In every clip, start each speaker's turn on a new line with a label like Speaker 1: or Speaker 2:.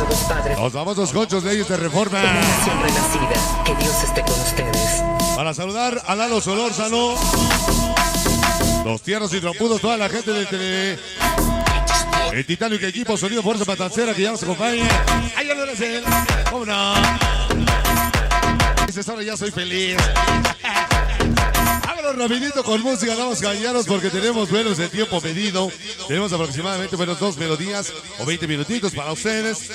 Speaker 1: nuevos padres.
Speaker 2: Los famosos conchos de ellos de reforma.
Speaker 1: Renacida. Que Dios esté con ustedes.
Speaker 2: Para saludar a Lalo Solórzano. Los tiernos y trompudos, toda la gente del tele. El Titanic equipo Sonido Fuerza Patancera que ya nos acompaña. ¡Ay, ya lo sé! ¿Cómo no? Dices, ahora ya soy feliz. Vámonos rapidito con música, vamos callaros porque tenemos menos de tiempo pedido. Tenemos aproximadamente menos dos melodías o 20 minutitos para ustedes.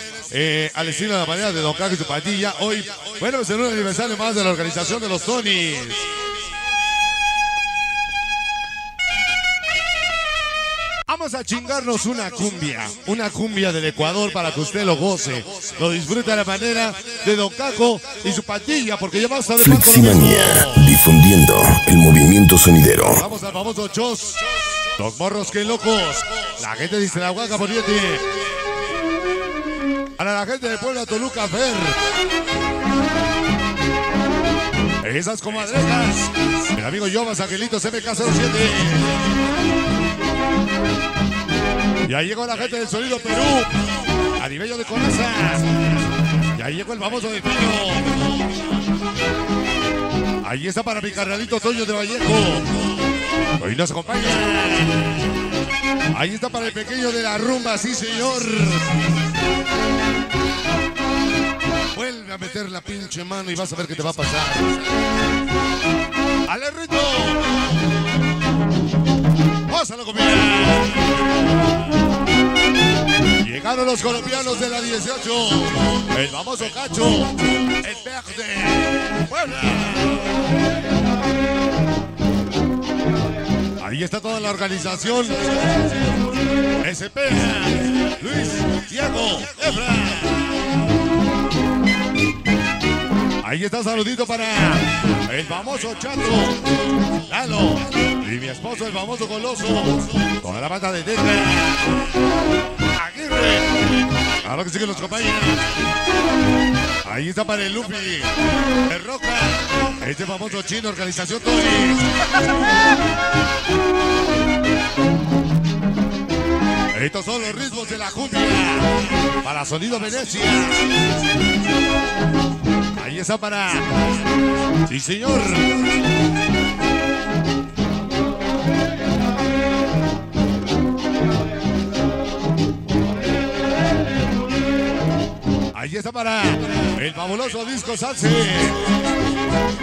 Speaker 2: Al estilo de la manera de Don Caco y su patilla. Hoy, bueno, es un aniversario más de la organización de los Tonys. Vamos a chingarnos una cumbia, una cumbia del Ecuador para que usted lo goce, lo disfrute a la manera de Don Caco y su patilla, porque ya vamos a ver
Speaker 3: Fleximanía, difundiendo el movimiento sonidero.
Speaker 2: Vamos al famoso Chos, los morros que locos, la gente dice la guaca poniente. Para la gente de Puebla Toluca, Fer. Esas comadrejas, el amigo Yovas, Angelito, CMK07. Y ahí llegó la gente del sonido Perú, a nivel de Corazas. Y ahí llegó el famoso de Pino. Ahí está para mi carnalito Toño de Vallejo. Hoy nos acompaña. Ahí está para el pequeño de la rumba, sí señor. Vuelve a meter la pinche mano y vas a ver qué te va a pasar. ¡Ale, Rito! ¡Pásalo, comida! Llegaron los colombianos de la 18. El famoso Cacho. El verde. Puebla. Ahí está toda la organización. SP, Luis, Diego, Efra. Ahí está saludito para el famoso Chato, Lalo y mi esposo, el famoso Coloso. Toda la banda de Tetra. Aguirre. Claro que sí que nos acompaña. Ahí está para el Lupi, el Roca, este famoso chino, organización Tony. Estos son los ritmos de la cumbia para Sonido Venecia. Ahí está para. Sí, señor. Ahí está para el fabuloso disco Salse.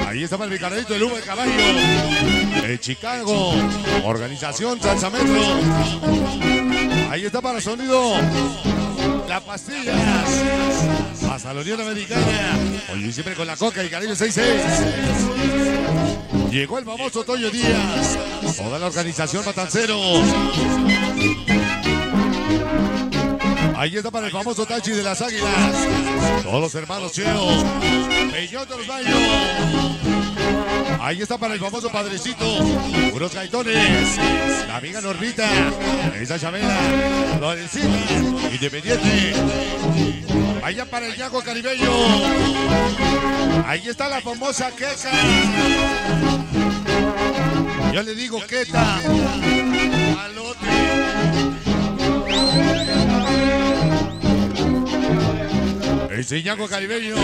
Speaker 2: Ahí está para el carnalito del Humo de Caballo. De Chicago. Organización Salsa Metro. Ahí está para sonido. La pastillas. Hasta la Unión Americana. Hoy siempre con la coca y cariño 66. Llegó el famoso Toyo Díaz. Toda la organización Matancero. Ahí está para el famoso Tachi de las Águilas. Todos los hermanos Cheo. De los Baños. Ahí está para el famoso padrecito. Puros gaitones. La amiga Normita. Esa Chabela. Lorencita. Independiente. Allá para el Yago Caribeño. Ahí está la famosa queja. Yo le digo queta. El Ciñaco caribeño.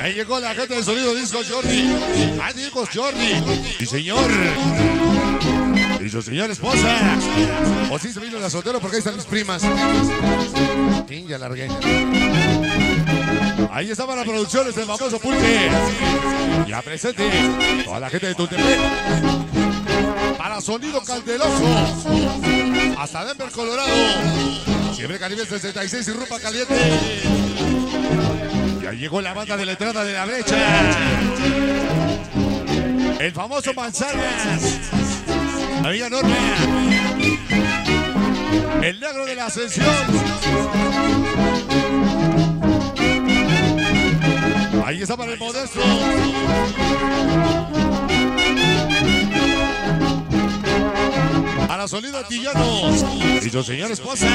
Speaker 2: Ahí llegó la gente del sonido disco Jordi. Ah, dijo Jordi. Y señor. Y su señora esposa. O sí se vino la soltero porque ahí están mis primas. Ya largué. Ahí estaban las producciones del famoso Pulque. Ya presente. Toda la gente de Tultepec. Para Sonido Candeloso. Hasta Denver, Colorado. Siempre Caribe 66 y Rupa Caliente. Ya llegó la banda de la entrada de la brecha. El famoso Manzanas. La Villa Norma. El negro de la ascensión. Ahí está para el modesto. A la sonido Tillanos. Y su señora esposa.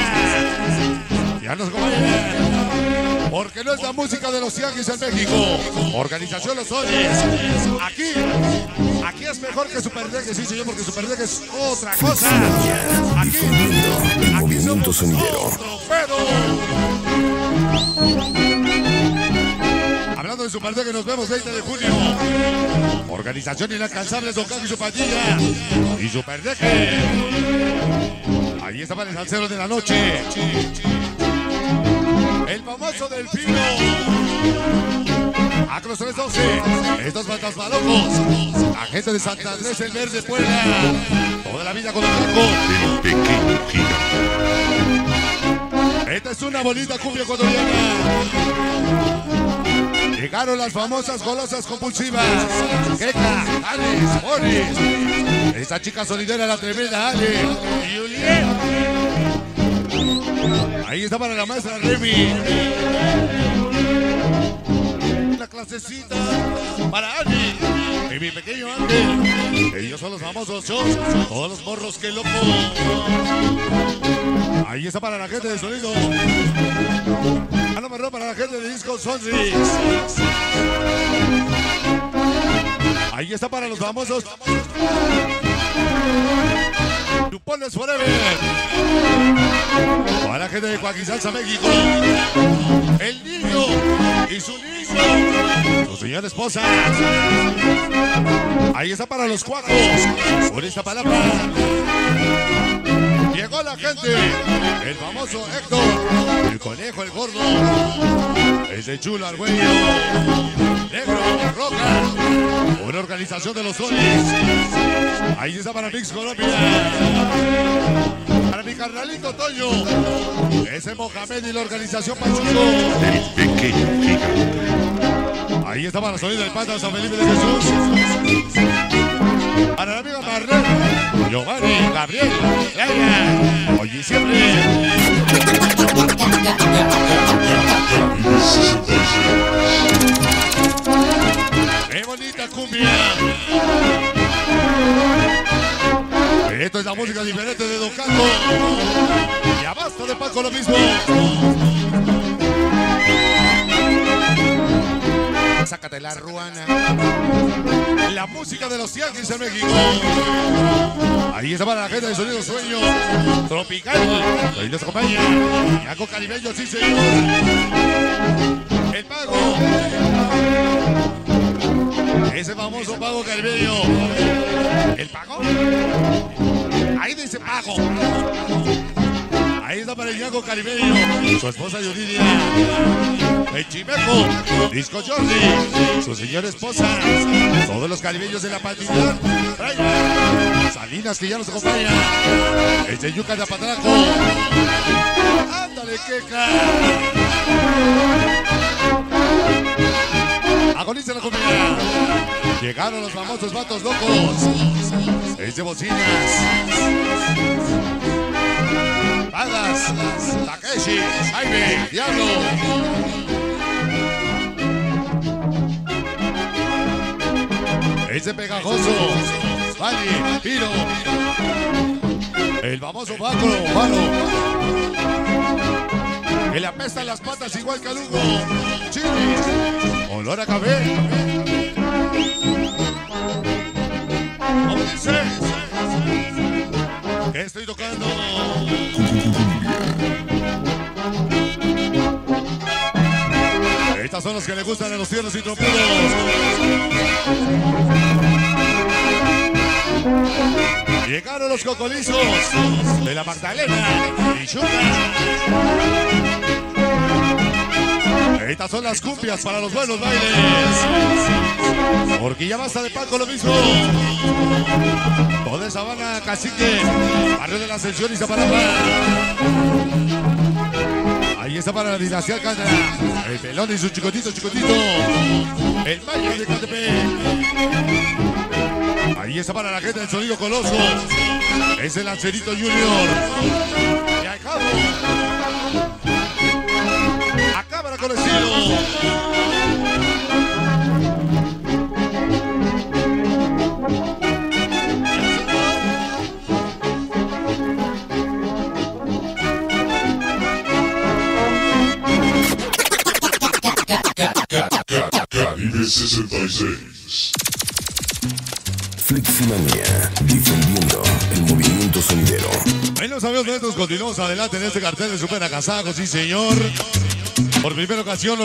Speaker 2: Ya nos acompañan. Porque no es la música de los Yankees en México. Organización Los Soles. Aquí, aquí es mejor que Super Deck, sí señor, porque Super Deck es otra cosa. Aquí, aquí somos otro pedo. Hablando de su parte que nos vemos 20 de junio. Organización inalcanzable Don Caco y su pandilla. Y Super Deje. Ahí está para el salsero de la noche. El famoso Delfino. Acros 312. Estos fantasmas locos. La gente de Santa Andrés, el Verde, Puebla. Toda la vida con el.
Speaker 3: El pequeño gigante.
Speaker 2: Esta es una bonita cumbia ecuatoriana. Llegaron las famosas golosas compulsivas. Queca, Alex, Boris. Esta chica solidera, la tremenda Ale. Ahí está para la maestra Remy. La clasecita para Andy. Y mi pequeño Ángel. Ellos son los famosos shows. Todos los morros que loco. Ahí está para la gente de sonido. No, perdón, para la gente de Disco Sonrix. Ahí está para los famosos. Chupones Forever. Para la gente de Joaquín Salsa México. El niño y su niño. Su señora esposa. Ahí está para los cuacos. Por esta palabra. Llegó la gente, el famoso Héctor, el conejo, el gordo, ese chulo argüello, negro, roca, una organización de los soles. Ahí está para Mix Colombia, para mi carnalito Toño, ese Mohamed y la organización Pachuco.
Speaker 3: El pequeño gigante.
Speaker 2: Ahí está para la salida del Pata San Felipe de Jesús. Para la amiga Marlene, Giovanni, Gabriel, Laia, hoy y siempre. ¡Qué bonita cumbia! Esto es la música diferente de Don Caco. Ya basta de Paco lo mismo. Sácate la ruana. La música de los Yankees en México. Ahí está para la gente de Sonido Sueño. Tropical. Ahí nos acompaña. Yaco Caribeño, sí señor. Pago caribeño. ¿El pago? Ahí dice pago. Ahí está para el Yaco Caribeño. Su esposa Yuridia. El Chimeco. Disco Jordi. Su señora esposa. Todos los caribeños de la. Brian. Salinas que ya nos acompaña. El de Yuca de Apatraco. Ándale, queca. Agoniza la comida. Llegaron los famosos vatos locos. Es de bocinas. Pagas, Takeshi, Jaime, Diablo. Es de pegajoso. Vali, Piro. El famoso Paco, Palo. Que le apestan las patas igual que al Hugo. Chile. Olor a café. ¿Cómo dice? ¿Qué estoy tocando? Estas son las que le gustan a los cielos y tromperos. Llegaron los cocolizos de la Magdalena y Yuca. Estas son las cumbias para los buenos bailes. Porque ya basta de Paco lo mismo. Toda Sabana, Cacique, Barrio de la Ascensión y Zapalapa. Ahí está para la dinastía Alcántara. El pelón y su chicotito, chicotito. El mayo de Catepec. Ahí está para la gente del sonido coloso. Es el Lancerito Junior. Y acabo. Acaba el estilo.
Speaker 4: Caribe 66.
Speaker 3: Fleximania, difundiendo el movimiento sonidero.
Speaker 2: Bueno, amigos nuestros, continuamos adelante en este cartel de Super Agasajo, sí señor. Por primera ocasión,